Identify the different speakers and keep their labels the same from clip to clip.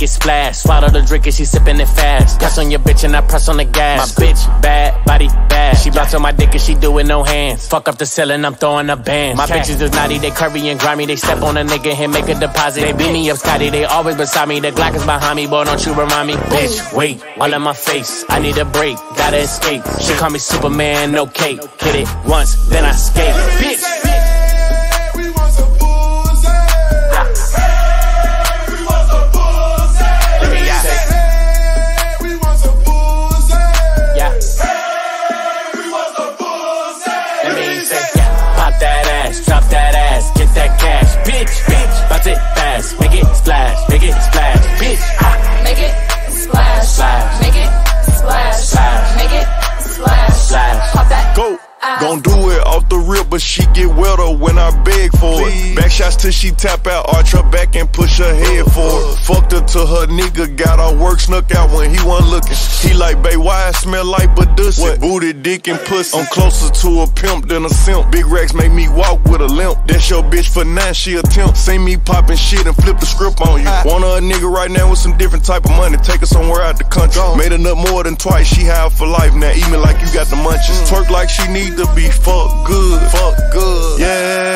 Speaker 1: make it splash. Swallow the drink and she sipping it fast. Press on your bitch and I press on the gas. My bitch bad, body bad. She bounce on my dick and she do it no hands. Fuck up the ceiling, I'm throwing a band. My bitches is naughty, they curvy and grimy. They step on a nigga and make a deposit. They beat me up, Scotty, they always beside me. The Glock is behind me, boy, don't you remind me. Bitch, wait, all in my face. I need a break, gotta escape. She call me Superman, no cape. Hit it once, then I skate. Bitch.
Speaker 2: Till she tap out, arch her back and push her head forward. Fucked her to her nigga, got her work snuck out when he wasn't looking. He like, babe, why I smell like Badussy? Booty, dick, and pussy. I'm closer to a pimp than a simp. Big racks make me walk with a limp. That's your bitch for nine, she attempt. See me popping shit and flip the script on you. Ah. Want her a nigga right now with some different type of money. Take her somewhere out the country. Made enough more than twice, she have for life. Now eat me like you got the munchies. Mm. Twerk like she need to be fuck good. Fuck good. Yeah,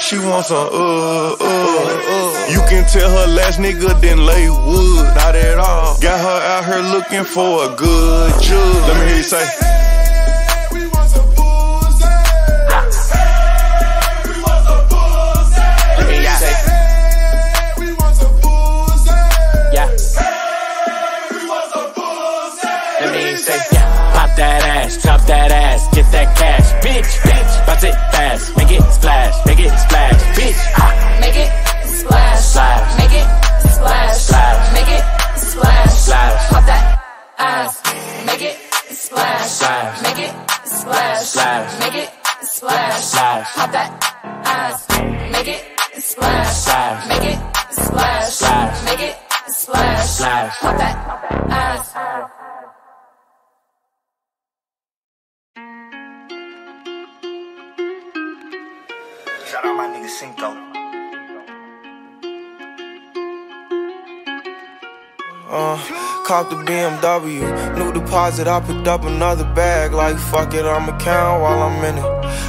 Speaker 2: she wants some uh, uh, uh. You can tell her last nigga didn't lay wood. Not at all. Got her out here looking for a good judge. Let me hear you say.
Speaker 1: Pop that ass, that ass, get that cash. Bitch, bounce it fast, make it splash, make it splash. Bitch, ah,
Speaker 3: Make it splash.
Speaker 1: Splash.
Speaker 3: Make it splash.
Speaker 1: Splash.
Speaker 3: Make it splash.
Speaker 1: Splash.
Speaker 3: Pop that ass. Make it splash.
Speaker 1: Splash.
Speaker 3: Make it splash.
Speaker 1: Splash.
Speaker 3: Make it splash.
Speaker 1: Splash.
Speaker 3: Pop that ass. Make it splash.
Speaker 1: Splash.
Speaker 3: Make it splash.
Speaker 1: Splash.
Speaker 3: Make it splash.
Speaker 1: Splash.
Speaker 3: Pop that
Speaker 4: Shout out my nigga Cinco.
Speaker 5: Uh, cop the BMW, new deposit, I picked up another bag. Like, fuck it, I'ma count while I'm in it.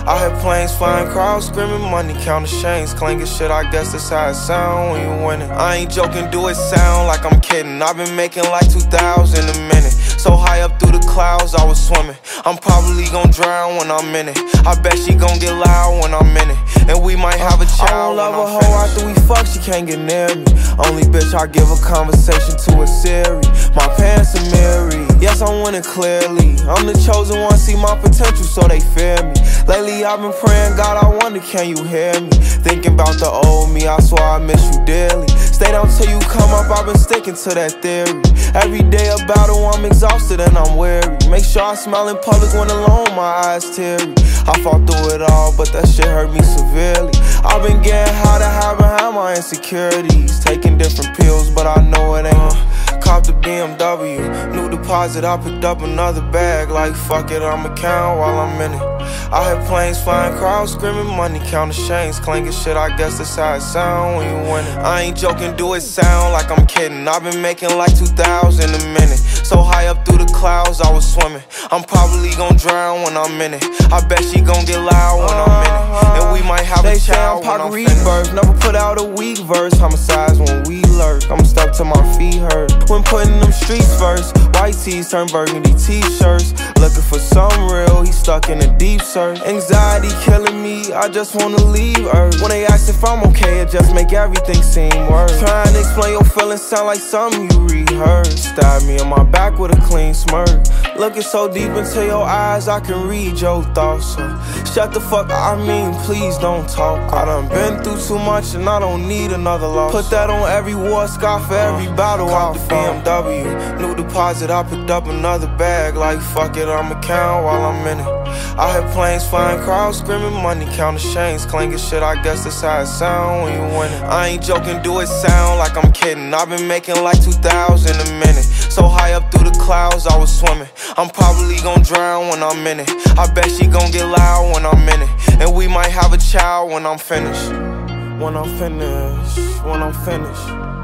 Speaker 5: I had planes flying, crowds screaming, money counting chains, clanking shit. I guess that's how it sound when you winning. I ain't joking, do it sound like I'm kidding. I've been making like 2,000 a minute. So high up through the clouds, I was swimming. I'm probably gon' drown when I'm in it. I bet she gon' get loud when I'm in it. And we might have a child. I don't love a hoe after we fuck, she can't get near me. Only bitch I give a conversation to is Siri. My parents are married. Yes, I'm winning clearly. I'm the chosen one, see my potential, so they fear me. Lately, I've been praying, God, I wonder, can you hear me? Thinking about the old me, I swear I miss you dearly. Stay down till you come up, I've been sticking to that theory. Every day a battle, I'm exhausted and I'm weary. Make sure I smile in public when alone, my eyes teary. I fought through it all, but that shit hurt me severely. I've been getting high to hide behind my insecurities. Taking different pills, but I know it ain't. Cop the BMW, new deposit, I picked up another bag. Like, fuck it, I'ma count while I'm in it. I had planes flying, crowds screaming, money counting chains, clanking shit. I guess that's how it sound when you winning. I ain't joking, do it sound like I'm kidding. I've been making like 2,000 a minute. So high up through the clouds, I was swimming. I'm probably gon' drown when I'm in it. I bet she gon' get loud when I'm in it. And we might have they a child I'm when I'm Pac finished. rebirth. Never put out a weak verse. Homicides when we lurk. I'm stuck to my feet hurt. When putting them streets first. White tees turn burgundy t-shirts. Looking for some real. He stuck in a deep search. Anxiety killing me. I just wanna leave Earth. When they ask if I'm okay, it just make everything seem worse. Trying to explain your feelings sound like something you rehearsed. Stab me in my back with a clean smirk. Looking so deep into your eyes, I can read your thoughts. So shut the fuck. I mean, please don't talk. I done been through too much and I don't need another loss. Put that on every war scar for every battle. Cop the BMW, new deposit. I picked up another bag. Like fuck it, I'ma count while I'm in it. I had planes flying, crowds screaming, money counting chains, clanking shit. I guess that's how it sound when you winning. I ain't joking, do it sound like I'm kidding. I've been making like 2,000 a minute. So high up through the clouds, I was swimming. I'm probably gonna drown when I'm in it. I bet she gon' get loud when I'm in it. And we might have a child when I'm finished. when I'm finished, when I'm finished.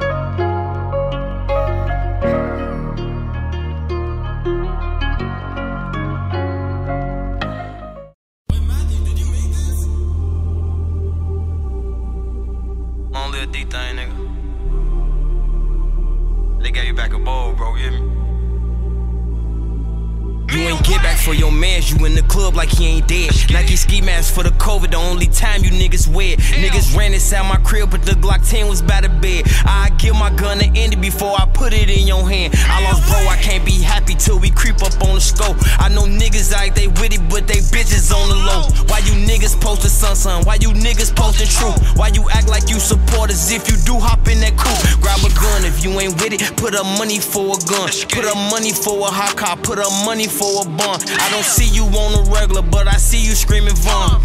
Speaker 6: For your mans, you in the club like he ain't dead. Nike ski mask for the COVID, the only time you niggas wear. Niggas ran inside my crib, but the Glock 10 was by the bed. I give my gun to Andy before I put it in your hand. I lost bro, I can't be happy till we creep up on the scope. I know niggas like they witty, but they bitches on the low. Why you niggas posting sun sun? Why you niggas posting truth? Why you act like you support us if you do hop in that coupe? Grab a gun if you ain't with it, put up money for a gun. Put up money for a hot car, put up money for a bun. I don't see you on the regular, but I see you screaming Vaughn.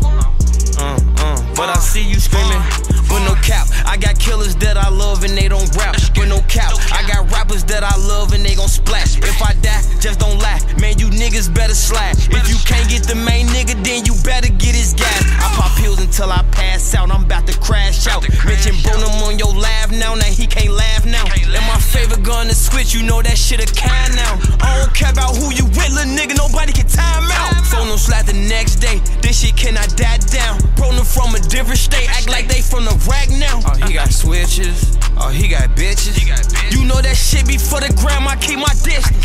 Speaker 6: Uh, uh, but I see you screaming. But no cap, I got killers that I love and they don't rap. But no cap, I got rappers that I love and they gon' splash. If I die, just don't laugh. Man, you niggas better slack. If you can't get the main nigga, then you better get his gas. I pop pills until I pass out. I'm about to crash out. Mention Bonum on your laugh now, now he can't laugh now. And my favorite gun to switch, you know that shit a kind now. Next day, this shit cannot die down. Bro, from a different state, act like they from the rack now. Oh, he got switches, oh, he got bitches. You know that shit before the gram, I keep my distance.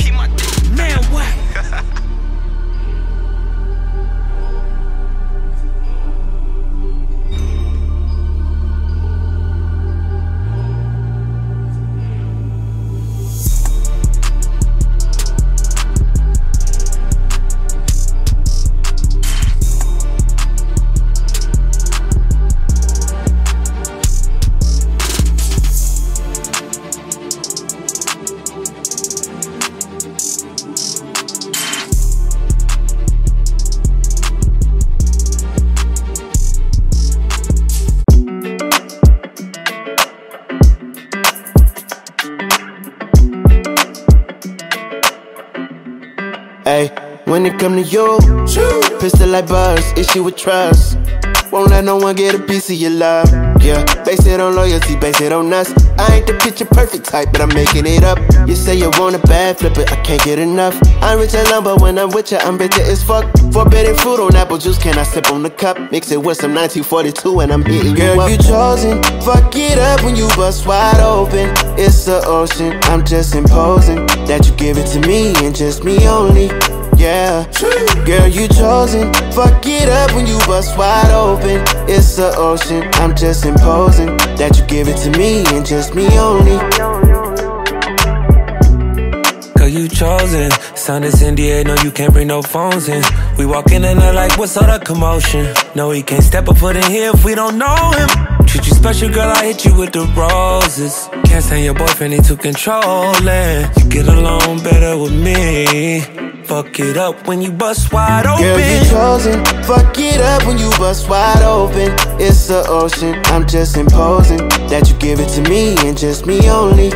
Speaker 7: Hey, when it come to you, pistol like buzz, issue with trust. Won't let no one get a piece of your love. Yeah, base it on loyalty, base it on us. I ain't the picture perfect type, but I'm making it up. You say you want a bad flip it, I can't get enough. I'm rich alone, but when I'm with you, I'm bitter as fuck. Forbidden fruit on apple juice, can I sip on the cup? Mix it with some 1942 and I'm hitting
Speaker 5: Girl,
Speaker 7: you up.
Speaker 5: you chosen. Fuck it up when you bust wide open.
Speaker 7: It's the ocean, I'm just imposing that you give it to me and just me only. Yeah, girl, you chosen. Fuck it up when you bust wide open. It's the ocean, I'm just imposing that you give it to me and just me only.
Speaker 8: Girl, you chosen. Sound this NDA, no, you can't bring no phones in. We walk in and they're like, what's all the commotion? No, he can't step a foot in here if we don't know him. Treat you special, girl, I hit you with the roses. Can't stand your boyfriend, he too controlling. You get along better with me. Fuck it up when you bust wide open.
Speaker 7: Girl, you chosen. Fuck it up when you bust wide open. It's the ocean, I'm just imposing that you give it to me and just me only.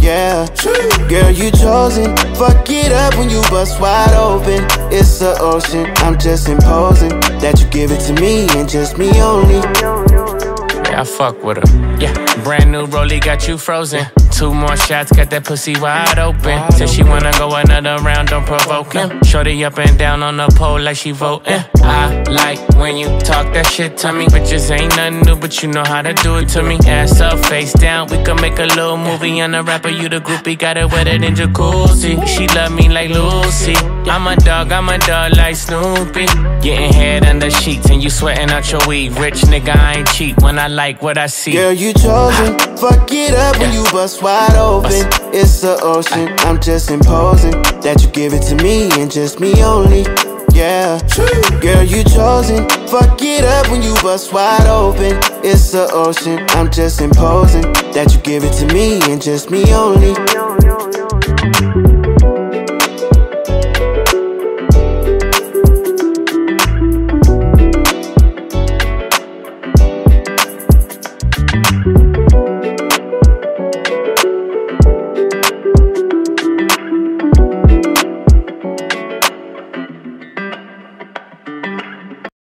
Speaker 7: Yeah, girl, you chosen. Fuck it up when you bust wide open. It's the ocean, I'm just imposing that you give it to me and just me only.
Speaker 1: I fuck with her. Yeah, brand new rollie got you frozen. Two more shots, got that pussy wide open. Said she wanna go another round, don't provoke him. Shorty up and down on the pole like she voting. I like when you talk that shit to me. Bitches ain't nothing new, but you know how to do it to me. Ass up, face down, we can make a little movie. On the rapper, you the groupie, got it wetter than jacuzzi. She love me like Lucy. I'm a dog, I'm a dog like Snoopy. Getting head under sheets and you sweating out your weed. Rich nigga, I ain't cheap when I like what I see.
Speaker 7: Girl, you chosen. Fuck it up when you bust wide open. It's the ocean, I'm just imposing that you give it to me and just me only. Yeah, girl, you chosen. Fuck it up when you bust wide open. It's the ocean, I'm just imposing that you give it to me and just me only.